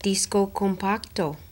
disco compacto.